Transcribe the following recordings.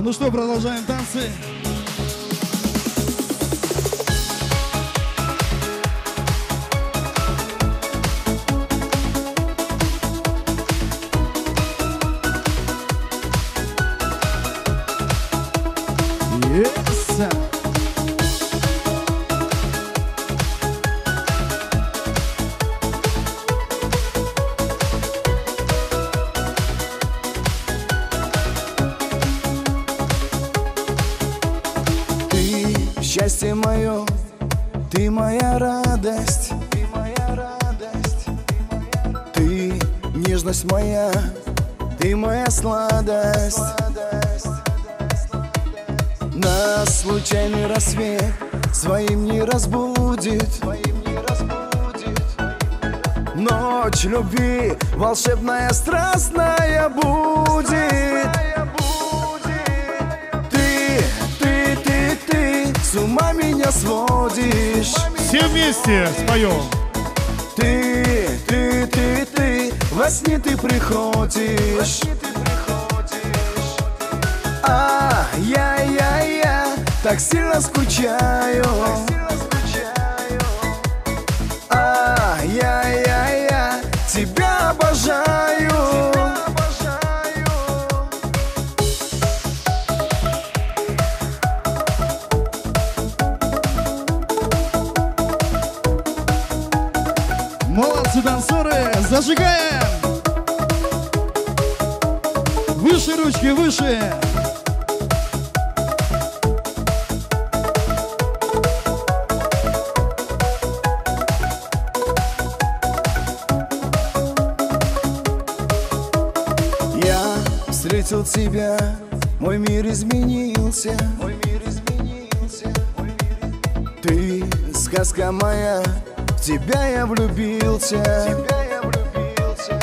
Ну что, продолжаем танцы. Yes. Счастье мое, ты моя радость, ты моя радость, ты нежность моя, ты моя сладость. Нас случайный рассвет своим не разбудит. Ночь любви волшебная, страстная меня сводишь. Все вместе споем. Ты, ты, ты, ты во сне ты приходишь. А, я, я, я так сильно скучаю. Молодцы, танцоры, зажигаем! Выше ручки, выше! Я встретил тебя, мой мир изменился. Мой мир изменился. Ты сказка моя, тебя я влюбился. тебя я влюбился.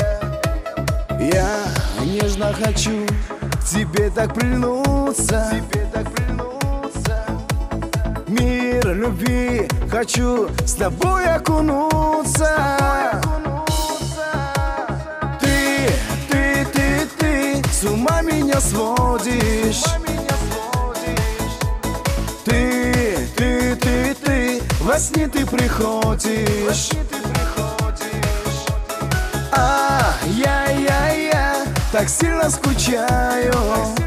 Я нежно хочу к тебе так прильнуться. Тебе так прильнуться. Мир любви хочу с тобой окунуться. Ты, ты, ты, ты с ума меня сводишь. Во сне ты приходишь. А, я, я, я так сильно скучаю. А,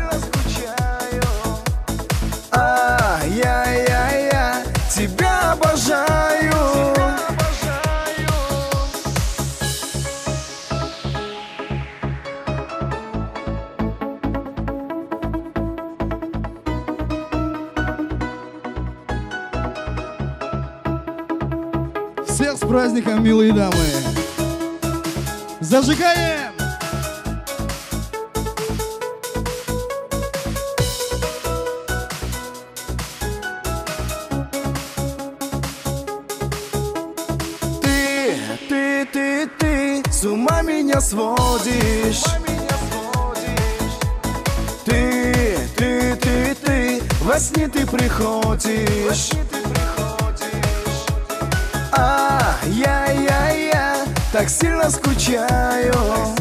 Всех с праздником, милые дамы! Зажигаем! Ты, ты, ты, ты с ума меня сводишь. Ты, ты, ты, ты во сне ты приходишь. А, я, я, я так сильно скучаю.